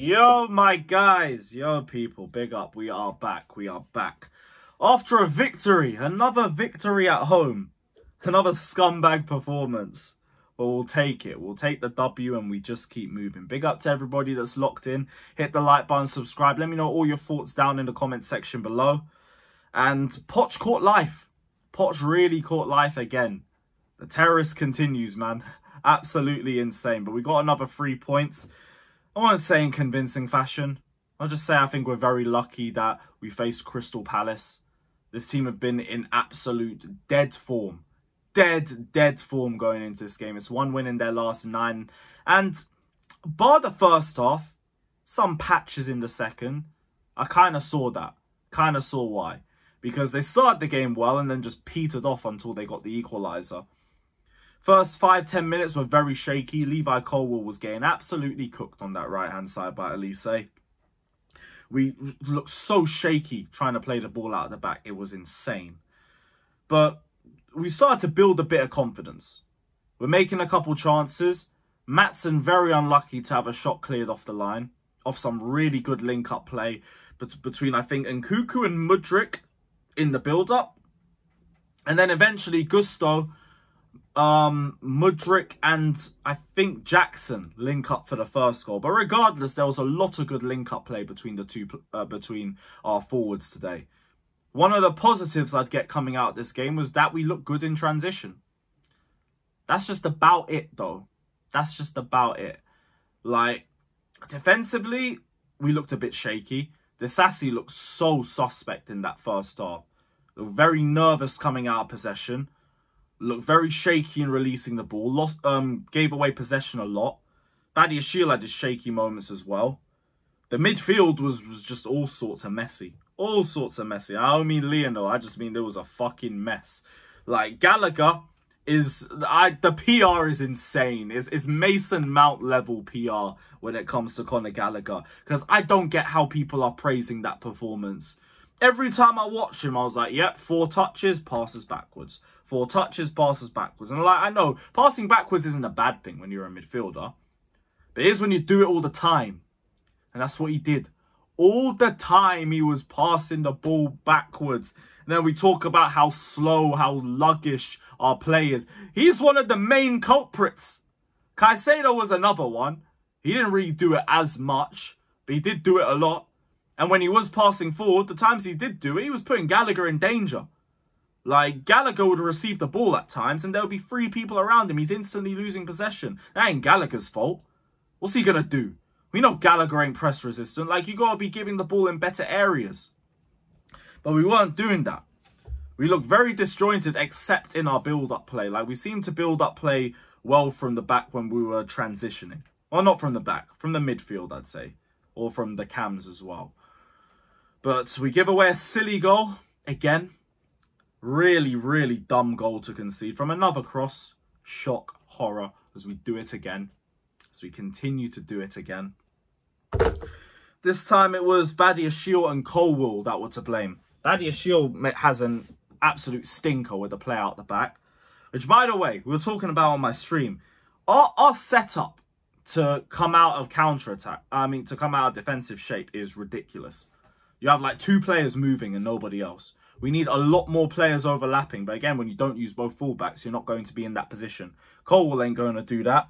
Yo, my guys, yo, people, big up. We are back. We are back. After a victory, another victory at home, another scumbag performance. But we'll take it. We'll take the W and we just keep moving. Big up to everybody that's locked in. Hit the like button, subscribe. Let me know all your thoughts down in the comment section below. And Poch caught life. Poch really caught life again. The terrorist continues, man. Absolutely insane. But we got another three points. I won't say in convincing fashion. I'll just say I think we're very lucky that we faced Crystal Palace. This team have been in absolute dead form. Dead, dead form going into this game. It's one win in their last nine. And bar the first half, some patches in the second, I kind of saw that. Kind of saw why. Because they started the game well and then just petered off until they got the equaliser. First five, ten minutes were very shaky. Levi Colwill was getting absolutely cooked on that right-hand side by Olise. We looked so shaky trying to play the ball out of the back. It was insane. But we started to build a bit of confidence. We're making a couple chances. Maatsen very unlucky to have a shot cleared off the line. Off some really good link-up play between, I think, Nkunku and Mudryk in the build-up. And then eventually Gusto um, Mudryk and I think Jackson link up for the first goal. But regardless, there was a lot of good link up play between the two uh, between our forwards today. One of the positives I'd get coming out this game was that we looked good in transition. That's just about it, though. That's just about it. Like defensively, we looked a bit shaky. Disasi looked so suspect in that first half. Very nervous coming out of possession looked very shaky in releasing the ball. Lost, um, gave away possession a lot. Badiashile had his shaky moments as well. The midfield was, was just all sorts of messy. All sorts of messy. I don't mean Lionel. I just mean there was a fucking mess. Like, Gallagher is... I The PR is insane. It's, it's Mason Mount level PR when it comes to Conor Gallagher. Because I don't get how people are praising that performance every time I watched him, I was like, yep, four touches, passes backwards. Four touches, passes backwards. And like, I know passing backwards isn't a bad thing when you're a midfielder. But it is when you do it all the time. And that's what he did. All the time he was passing the ball backwards. And then we talk about how slow, how luggish our play is. He's one of the main culprits. Caicedo was another one. He didn't really do it as much, but he did do it a lot. And when he was passing forward, the times he did do it, he was putting Gallagher in danger. Like, Gallagher would receive the ball at times, and there would be three people around him. He's instantly losing possession. That ain't Gallagher's fault. What's he going to do? We know Gallagher ain't press resistant. Like, you got to be giving the ball in better areas. But we weren't doing that. We looked very disjointed, except in our build-up play. Like, we seemed to build up play well from the back when we were transitioning. Well, not from the back. From the midfield, I'd say. Or from the cams as well. But we give away a silly goal again. Really, really dumb goal to concede from another cross. Shock, horror, as we do it again. As we continue to do it again. This time it was Badiashile and Colwill that were to blame. Badiashile has an absolute stinker with the play out the back. Which, by the way, we were talking about on my stream. Our, our setup to come out of counter-attack, I mean, to come out of defensive shape is ridiculous. You have like two players moving and nobody else. We need a lot more players overlapping. But again, when you don't use both fullbacks, you're not going to be in that position. Colwill ain't going to do that.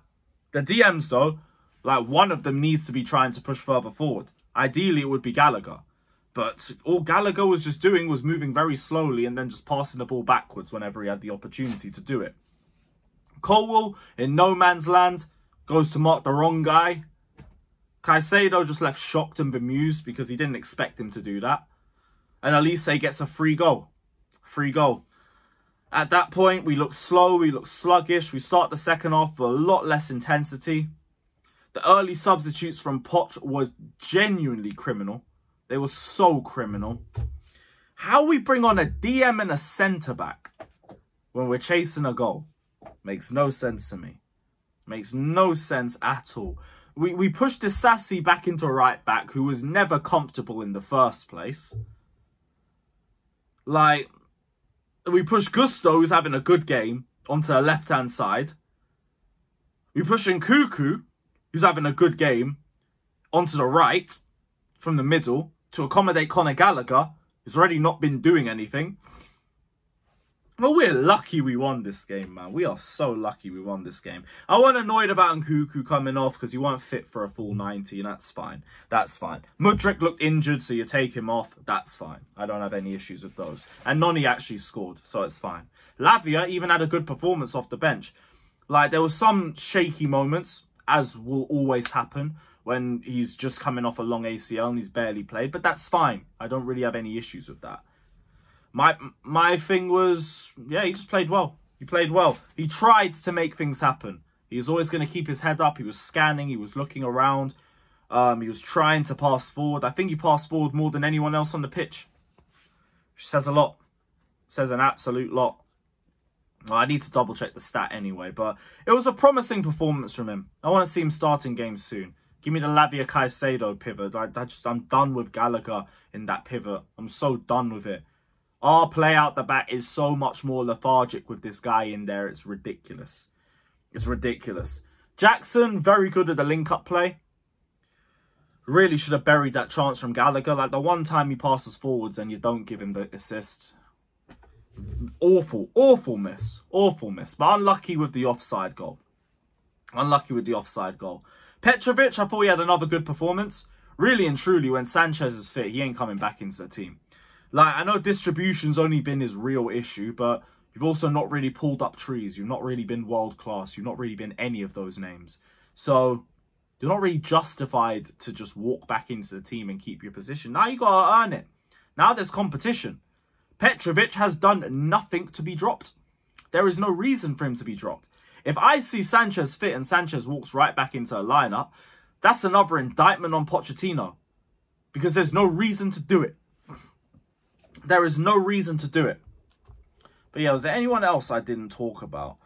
The DMs, though, like one of them needs to be trying to push further forward. Ideally, it would be Gallagher. But all Gallagher was just doing was moving very slowly and then just passing the ball backwards whenever he had the opportunity to do it. Colwill, in no man's land, goes to mark the wrong guy. Caicedo just left shocked and bemused because he didn't expect him to do that. And Olise gets a free goal. Free goal. At that point, we look slow, we look sluggish. We start the second half with a lot less intensity. The early substitutes from Poch were genuinely criminal. They were so criminal. How we bring on a DM and a centre-back when we're chasing a goal makes no sense to me. Makes no sense at all we, we pushed Disasi back into right back who was never comfortable in the first place. Like, we pushed Gusto, who's having a good game, onto the left-hand side. We push Nkunku, who's having a good game. onto the right from the middle to accommodate Conor Gallagher, who's already not been doing anything. Well, we're lucky we won this game, man. We are so lucky we won this game. I wasn't annoyed about Nkunku coming off because he wasn't fit for a full 90, and that's fine. That's fine. Mudryk looked injured, so you take him off. That's fine. I don't have any issues with those. And Noni actually scored, so it's fine. Lavia even had a good performance off the bench. Like, there was some shaky moments, as will always happen when he's just coming off a long ACL and he's barely played, but that's fine. I don't really have any issues with that. My my thing was, yeah, he just played well. He played well. He tried to make things happen. He was always going to keep his head up. He was scanning. He was looking around. Um, he was trying to pass forward. I think he passed forward more than anyone else on the pitch. Which says a lot. Says an absolute lot. Well, I need to double check the stat anyway, but it was a promising performance from him. I want to see him starting games soon. Give me the Lavia Caicedo pivot. I, I just I'm done with Gallagher in that pivot. I'm so done with it. Our play out the back is so much more lethargic with this guy in there. It's ridiculous. It's ridiculous. Jackson, very good at the link-up play. Really should have buried that chance from Gallagher. Like the one time he passes forwards and you don't give him the assist. Awful, awful miss. Awful miss. But unlucky with the offside goal. Unlucky with the offside goal. Petrovic, I thought he had another good performance. Really and truly, when Sanchez is fit, he ain't coming back into the team. Like, I know distribution's only been his real issue, but you've also not really pulled up trees. You've not really been world class. You've not really been any of those names. So, you're not really justified to just walk back into the team and keep your position. Now you got to earn it. Now there's competition. Petrovic has done nothing to be dropped. There is no reason for him to be dropped. If I see Sanchez fit and Sanchez walks right back into a lineup, that's another indictment on Pochettino. Because there's no reason to do it. There is no reason to do it. But yeah, was there anyone else I didn't talk about?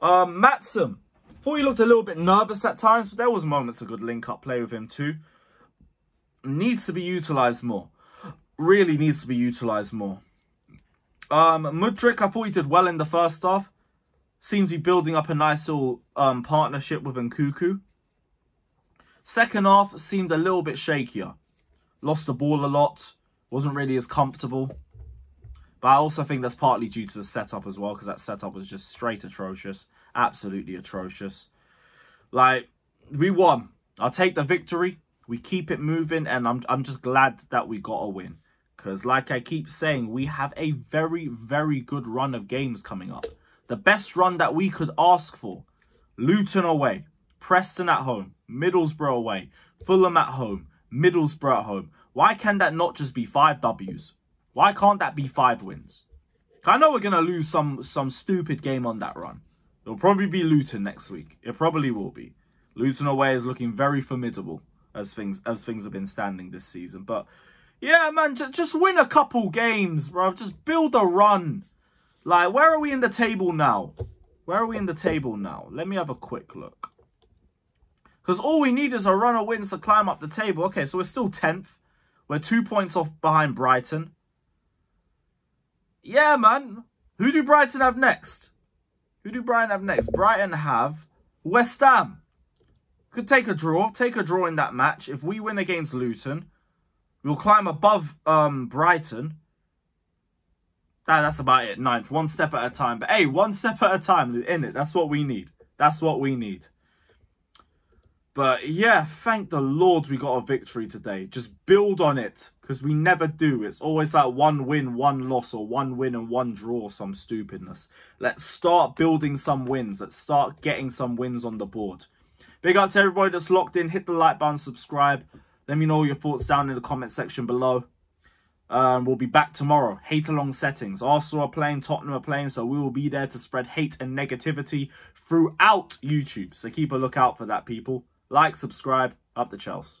Um, Maatsen. Thought he looked a little bit nervous at times, but there was moments of good link-up play with him too. Needs to be utilised more. Really needs to be utilised more. Um, Mudryk, I thought he did well in the first half. Seems to be building up a nice little um, partnership with Nkunku. Second half seemed a little bit shakier. Lost the ball a lot. Wasn't really as comfortable. But I also think that's partly due to the setup as well, because that setup was just straight atrocious. Absolutely atrocious. Like, we won. I'll take the victory. We keep it moving, and I'm, I'm just glad that we got a win. Because, like I keep saying, we have a very, very good run of games coming up. The best run that we could ask for. Luton away, Preston at home, Middlesbrough away, Fulham at home, Middlesbrough at home. Why can that not just be five W's? Why can't that be five wins? I know we're gonna lose some some stupid game on that run. It'll probably be Luton next week. It probably will be. Luton away is looking very formidable as things as things have been standing this season. But yeah, man, just, just win a couple games, bro. Just build a run. Like, where are we in the table now? Where are we in the table now? Let me have a quick look. Because all we need is a run of wins to climb up the table. Okay, so we're still 10th. We're two points off behind Brighton. Yeah, man. Who do Brighton have next? Who do Brighton have next? Brighton have West Ham. Could take a draw. Take a draw in that match. If we win against Luton, we'll climb above um, Brighton. That, that's about it. Ninth. One step at a time. But hey, one step at a time. In it. That's what we need. That's what we need. But yeah, thank the Lord we got a victory today. Just build on it because we never do. It's always like one win, one loss, or one win and one draw, some stupidness. Let's start building some wins. Let's start getting some wins on the board. Big up to everybody that's locked in. Hit the like button, subscribe. Let me know your thoughts down in the comment section below. Um, we'll be back tomorrow. Hate along settings. Arsenal are playing, Tottenham are playing, so we will be there to spread hate and negativity throughout YouTube. So keep a lookout for that, people. Like, subscribe, up the Chelsea.